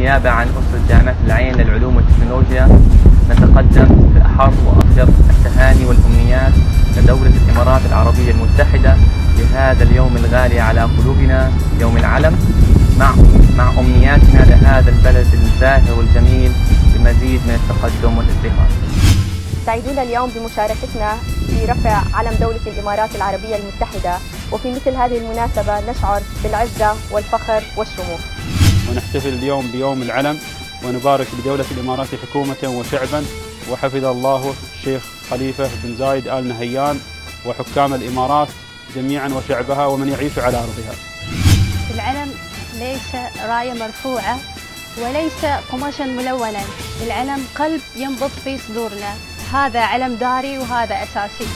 بالنيابة عن أسرة جامعة العين للعلوم والتكنولوجيا نتقدم بأحر وأطيب التهاني والأمنيات لدولة الإمارات العربية المتحدة بهذا اليوم الغالي على قلوبنا يوم العلم مع مع أمنياتنا لهذا البلد الزاهر والجميل بمزيد من التقدم والازدهار. سعيدون اليوم بمشاركتنا في رفع علم دولة الإمارات العربية المتحدة وفي مثل هذه المناسبة نشعر بالعزة والفخر والشموخ ونحتفل اليوم بيوم العلم ونبارك لدولة الإمارات حكومة وشعبا. وحفظ الله الشيخ خليفة بن زايد آل نهيان وحكام الإمارات جميعا وشعبها ومن يعيش على أرضها. العلم ليس راية مرفوعة وليس قماشا ملونا. العلم قلب ينبض في صدورنا. هذا علم داري وهذا أساسي.